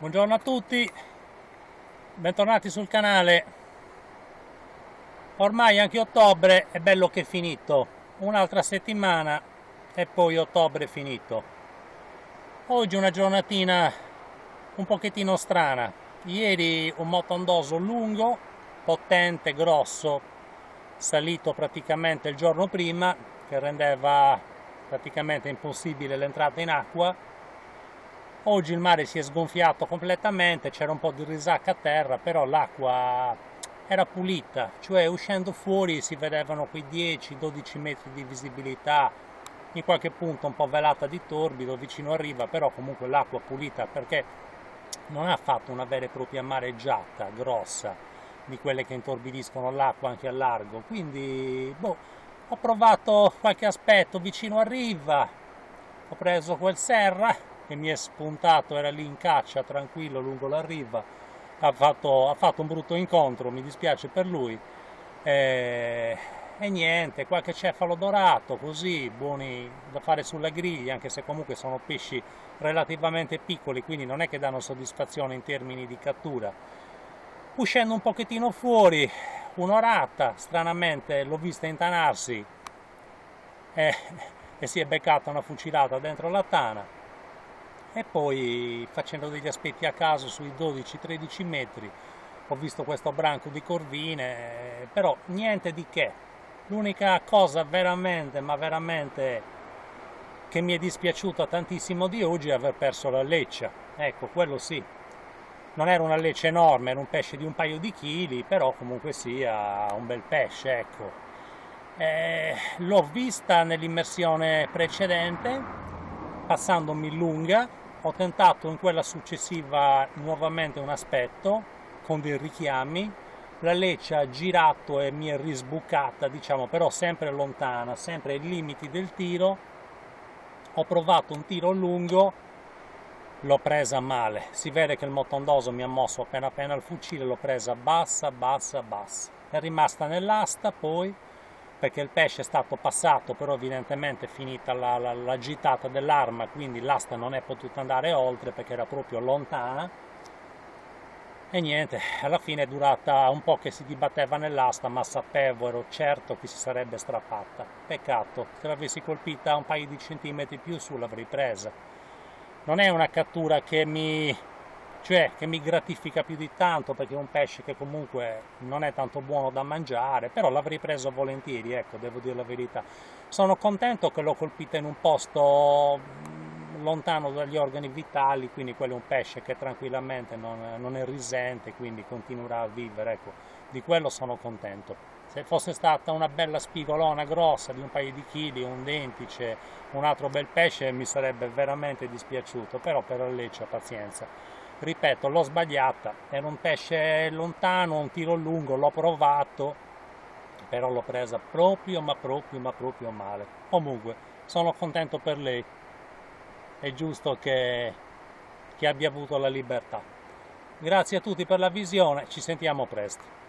Buongiorno a tutti, bentornati sul canale. Ormai anche ottobre è bello che è finito, un'altra settimana e poi ottobre è finito. Oggi una giornatina un pochettino strana. Ieri un motondoso lungo, potente, grosso, salito praticamente il giorno prima, che rendeva praticamente impossibile l'entrata in acqua Oggi il mare si è sgonfiato completamente, c'era un po' di risacca a terra, però l'acqua era pulita, cioè uscendo fuori si vedevano quei 10-12 metri di visibilità, in qualche punto un po' velata di torbido vicino a riva, però comunque l'acqua pulita perché non ha fatto una vera e propria mareggiata grossa di quelle che intorbidiscono l'acqua anche a largo, quindi boh, ho provato qualche aspetto vicino a riva, ho preso quel serra che mi è spuntato, era lì in caccia, tranquillo, lungo la riva, ha fatto, ha fatto un brutto incontro, mi dispiace per lui. E, e, niente, qualche cefalo dorato, così, buoni da fare sulla griglia, anche se comunque sono pesci relativamente piccoli, quindi non è che danno soddisfazione in termini di cattura. Uscendo un pochettino fuori, un'orata, stranamente l'ho vista intanarsi e, e si è beccata una fucilata dentro la tana e poi facendo degli aspetti a caso sui 12-13 metri ho visto questo branco di corvine però niente di che. L'unica cosa veramente ma veramente che mi è dispiaciuta tantissimo di oggi è aver perso la leccia. Ecco quello sì. Non era una leccia enorme era un pesce di un paio di chili però comunque sia un bel pesce ecco. Eh, l'ho vista nell'immersione precedente passandomi lunga ho tentato in quella successiva nuovamente un aspetto con dei richiami. La leccia ha girato e mi è risbucata diciamo però sempre lontana sempre ai limiti del tiro. Ho provato un tiro lungo l'ho presa male. Si vede che il motondoso mi ha mosso appena appena il fucile l'ho presa bassa bassa bassa. È rimasta nell'asta poi perché il pesce è stato passato, però evidentemente è finita la, la, la gittata dell'arma, quindi l'asta non è potuta andare oltre perché era proprio lontana. E niente, alla fine è durata un po' che si dibatteva nell'asta, ma sapevo, ero certo che si sarebbe strappata. Peccato, se l'avessi colpita un paio di centimetri più su l'avrei presa. Non è una cattura che mi cioè che mi gratifica più di tanto perché è un pesce che comunque non è tanto buono da mangiare, però l'avrei preso volentieri, ecco, devo dire la verità. Sono contento che l'ho colpita in un posto mm, lontano dagli organi vitali, quindi quello è un pesce che tranquillamente non, non è risente, quindi continuerà a vivere, ecco, di quello sono contento. Se fosse stata una bella spigolona grossa di un paio di chili, un dentice, un altro bel pesce mi sarebbe veramente dispiaciuto, però per leccia pazienza ripeto l'ho sbagliata. Era un pesce lontano un tiro lungo l'ho provato però l'ho presa proprio ma proprio ma proprio male. Comunque sono contento per lei. È giusto che, che abbia avuto la libertà. Grazie a tutti per la visione ci sentiamo presto